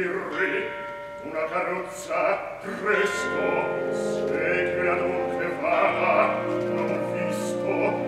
il una carrozza presto. Se che adunque vada non fisto.